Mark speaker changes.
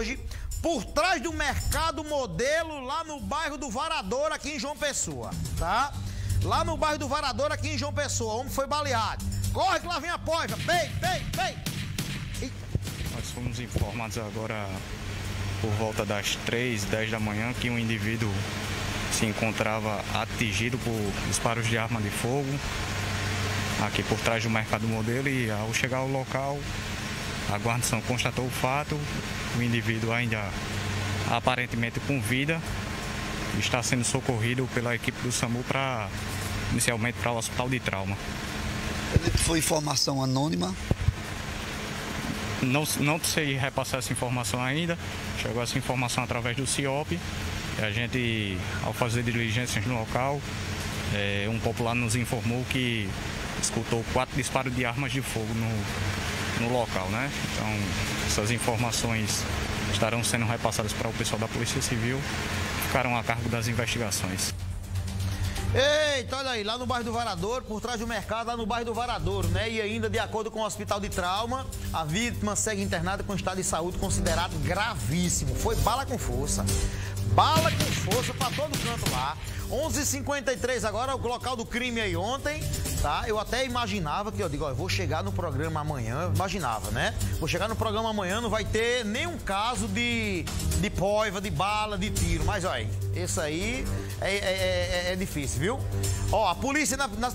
Speaker 1: hoje por trás do mercado modelo lá no bairro do Varador, aqui em João Pessoa, tá? Lá no bairro do Varador, aqui em João Pessoa, homem foi baleado. Corre que lá vem a poiva, bem, bem, bem.
Speaker 2: Nós fomos informados agora por volta das 3, 10 da manhã que um indivíduo se encontrava atingido por disparos de arma de fogo aqui por trás do mercado modelo e ao chegar ao local a guarnição constatou o fato, o indivíduo ainda aparentemente com vida está sendo socorrido pela equipe do SAMU para inicialmente para o hospital de trauma.
Speaker 3: Foi informação anônima?
Speaker 2: Não, não sei repassar essa informação ainda. Chegou essa informação através do CIOP. A gente, ao fazer diligências no local, é, um popular nos informou que escutou quatro disparos de armas de fogo no, no local, né? Então, essas informações estarão sendo repassadas para o pessoal da Polícia Civil, ficarão a cargo das investigações.
Speaker 1: Eita, olha aí, lá no bairro do Varadouro, por trás do mercado, lá no bairro do Varadouro, né? E ainda, de acordo com o hospital de trauma, a vítima segue internada com estado de saúde considerado gravíssimo. Foi bala com força. Bala com força para todo canto lá. 11h53 agora, o local do crime aí ontem, tá? Eu até imaginava que, eu digo, ó, eu vou chegar no programa amanhã, imaginava, né? Vou chegar no programa amanhã, não vai ter nenhum caso de, de poiva, de bala, de tiro. Mas, olha, esse aí é, é, é, é difícil, viu? Ó, a polícia na, nas